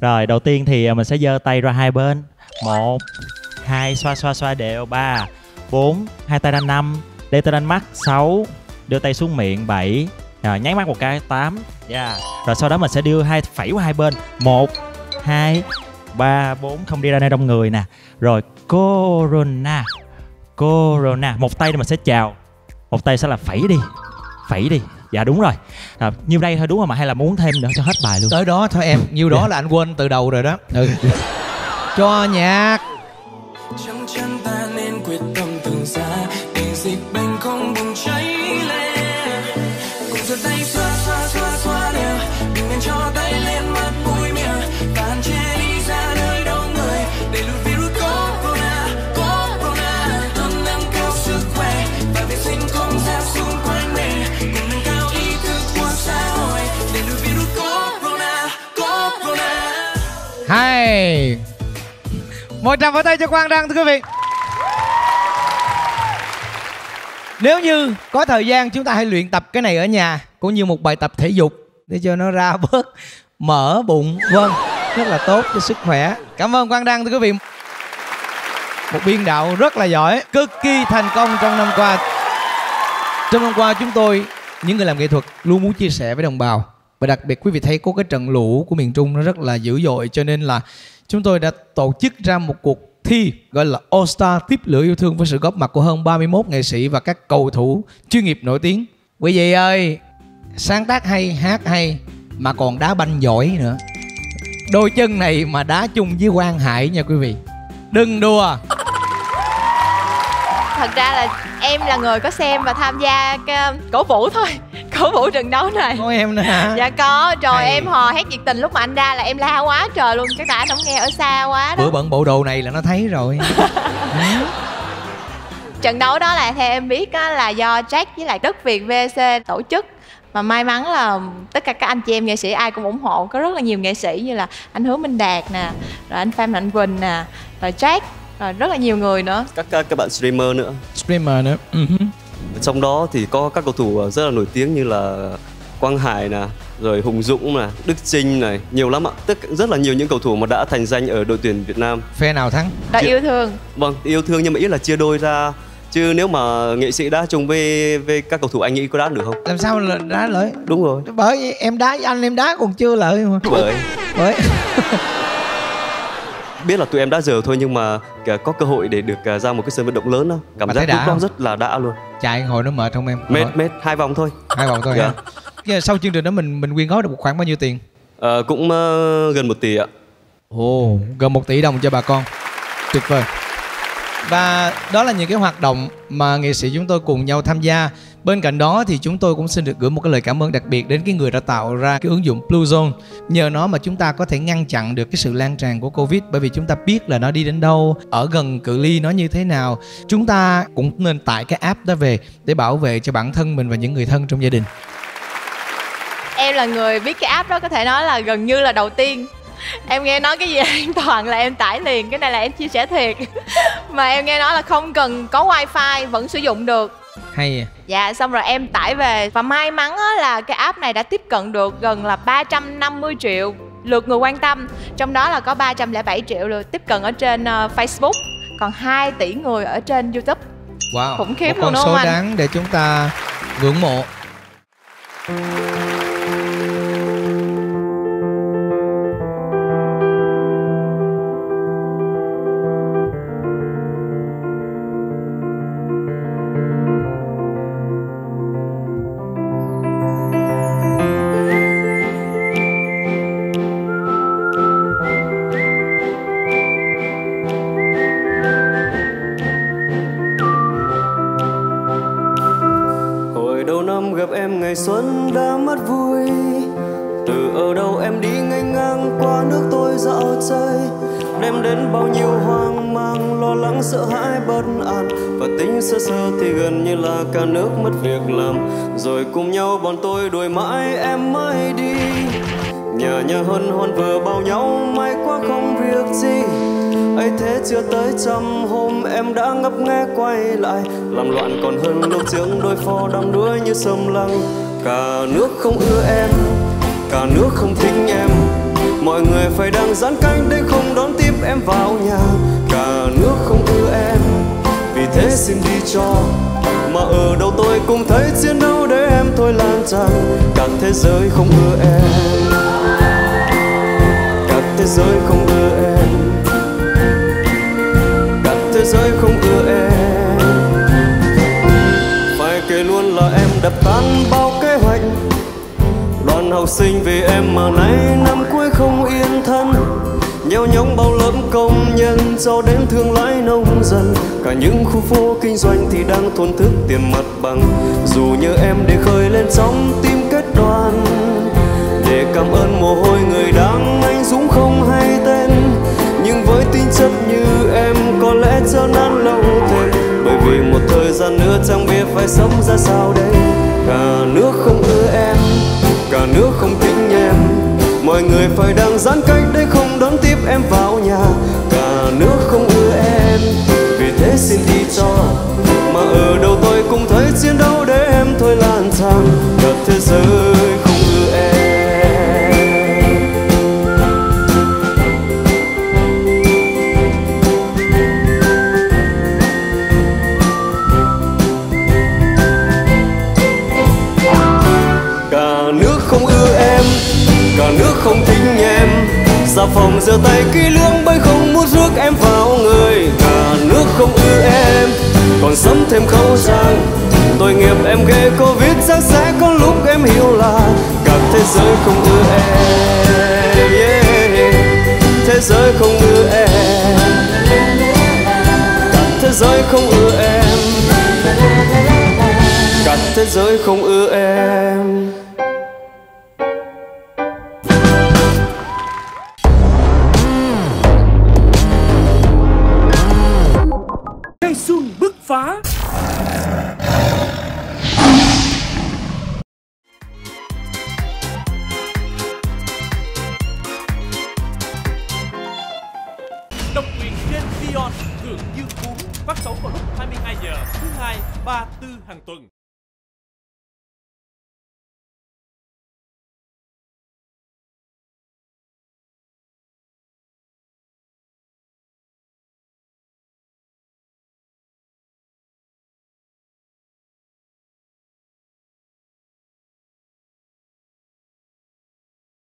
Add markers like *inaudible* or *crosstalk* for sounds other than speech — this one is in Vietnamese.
rồi, đầu tiên thì à, mình sẽ giơ tay ra hai bên. Một, hai, xoa xoa xoa đều ba. Bốn, hai tay ra năm. Đưa tay lên mắt, sáu. Đưa tay xuống miệng, bảy. Rồi, nháy mắt một cái, tám. Yeah. rồi sau đó mình sẽ đưa hai, phẩy qua hai bên. Một, hai, ba, bốn. Không đi ra nơi đông người nè. Rồi, corona corona. Một tay mình sẽ chào. Một tay sẽ là phẩy đi phẩy đi dạ đúng rồi. À, nhiêu đây thôi đúng không mà hay là muốn thêm nữa cho hết bài luôn? Tới đó thôi em nhiêu đó là anh quên từ đầu rồi đó. Ừ. *laughs* Cho nhạc. Chắc chắn ta nên quyết tâm từng xa để dịch bệnh không bùng cháy lên. Cùng giơ tay xoa xoa xoa xoa đều đừng nên cho tay lên mặt hai một tràng pháo tay cho quang đăng, thưa quý vị. Nếu như có thời gian, chúng ta hãy luyện tập cái này ở nhà, cũng như một bài tập thể dục để cho nó ra bớt mở bụng. Vâng rất là tốt cho sức khỏe. Cảm ơn quang đăng, thưa quý vị. Một biên đạo rất là giỏi, cực kỳ thành công trong năm qua. Trong năm qua, chúng tôi, những người làm nghệ thuật luôn muốn chia sẻ với đồng bào và đặc biệt quý vị thấy có cái trận lũ của miền Trung nó rất là dữ dội cho nên là chúng tôi đã tổ chức ra một cuộc thi gọi là All Star tiếp lửa yêu thương với sự góp mặt của hơn 31 nghệ sĩ và các cầu thủ chuyên nghiệp nổi tiếng. Quý vị ơi, sáng tác hay, hát hay mà còn đá banh giỏi nữa. Đôi chân này mà đá chung với Quang Hải nha quý vị. Đừng đùa. thật ra là em là người có xem và tham gia cổ vũ thôi cổ vũ trận đấu này Có em nữa hả? dạ có rồi Hay. em hò hét nhiệt tình lúc mà anh ra là em la quá trời luôn chắc là anh không nghe ở xa quá đó Bữa bận bộ đồ này là nó thấy rồi. *laughs* trận đấu đó là theo em biết á, là do Jack với lại Đất Việt VC tổ chức mà may mắn là tất cả các anh chị em nghệ sĩ ai cũng ủng hộ có rất là nhiều nghệ sĩ như là anh Hứa Minh Đạt nè rồi anh Phan Mạnh Quỳnh nè rồi Jack rồi rất là nhiều người nữa các các, các bạn streamer nữa Streamer nữa. Ừ. trong đó thì có các cầu thủ rất là nổi tiếng như là Quang Hải nè rồi Hùng Dũng nè Đức Trinh này nhiều lắm ạ. Tất rất là nhiều những cầu thủ mà đã thành danh ở đội tuyển Việt Nam. Phe nào thắng? đã yêu thương. Vâng yêu thương nhưng mà ý là chia đôi ra. Chứ nếu mà nghệ sĩ đá chung với với các cầu thủ anh nghĩ có đá được không? Làm sao là đá lợi? đúng rồi. Bởi em đá với anh em đá còn chưa lợi mà. bởi. Bởi biết là tụi em đã giờ thôi nhưng mà có cơ hội để được à, ra một cái sân vận động lớn đó cảm Mà giác lúc đó rất là đã luôn chạy hồi nó mệt không em? mệt Hồi- mệt hai vòng thôi Hai vòng thôi Dạ. hả? Sau chương trình đó mình mình quyên góp được một khoảng bao nhiêu tiền? Ờ, cũng ờ, gần một tỷ ạ Ồ, gần một tỷ đồng cho bà con. Tuyệt vời. Và đó là những cái hoạt động mà nghệ sĩ chúng tôi cùng nhau tham gia. Bên cạnh đó thì chúng tôi cũng xin được gửi một cái lời cảm ơn đặc biệt đến cái người đã tạo ra cái ứng dụng Blue Zone. Nhờ nó mà chúng ta có thể ngăn chặn được cái sự lan tràn của Covid bởi vì chúng ta biết là nó đi đến đâu, ở gần cự ly nó như thế nào. Chúng ta cũng nên tải cái app đó về để bảo vệ cho bản thân mình và những người thân trong gia đình. em là người biết cái app đó có thể nói là gần như là đầu tiên em nghe nói cái gì an *laughs* toàn là em tải liền cái này là em chia sẻ thiệt *laughs* mà em nghe nói là không cần có wifi vẫn sử dụng được hay à. dạ xong rồi em tải về và may mắn á, là cái app này đã tiếp cận được gần là 350 triệu lượt người quan tâm trong đó là có 307 triệu lượt tiếp cận ở trên ờ, Facebook còn 2 tỷ người ở trên YouTube Wow. Khủng khiếp một luôn con đúng số không anh? đáng để chúng ta ngưỡng mộ. Xuân đã mất vui. Từ ở đâu em đi ngang ngang qua nước tôi dạo chơi. Đem đến bao nhiêu hoang mang, lo lắng sợ hãi bất an. Và tính sơ sơ thì gần như là cả nước mất việc làm. Rồi cùng nhau bọn tôi đuổi mãi em mới đi. Nhờ nhờ hơn hoan vừa bao nhau may quá không việc gì. Ấy thế chưa tới trăm hôm em đã ngấp nghe quay lại. Làm loạn còn hơn lúc trước đôi pho đắm đuối như sầm lăng cả nước không ưa em, cả nước không thích em. Mọi người phải đang giãn cách để không đón tiếp em vào nhà. Cả nước không ưa em, vì thế xin đi cho. Mà ở đâu tôi cũng thấy chiến đấu để em thôi lan tràn. Cả thế giới không ưa em. Cả thế giới không ưa em. Cả thế giới không ưa em. Phải kể luôn là em đập tan bao cái sinh vì em mà nay năm cuối không yên thân. Nheo nhõng bao lớp công nhân cho đến thương lái nông dân. Cả những khu phố kinh doanh thì đang thôn thức tiền mặt bằng. Dù như em để khơi lên trong tim kết đoàn. Để cảm ơn mồ hôi người đang anh dũng không hay tên. Nhưng với tính chất như em có lẽ cho nan lâu thêm. Bởi vì một thời gian nữa chẳng biết phải sống ra sao. Giãn cách xà phòng rửa tay kỹ lưỡng bởi không muốn rước em vào người. Cả nước không ưa em, còn sắm thêm khẩu trang. Tội nghiệp em ghê, covid chắc sẽ có lúc em hiểu là cả thế giới không ưa em. Yeah. thế giới không ưa em. Cả thế giới không ưa em. Cả thế giới không phá Độc quyền trên Vion thưởng Dương Cuốn phát sóng vào lúc 22 giờ thứ hai, ba, tư hàng tuần.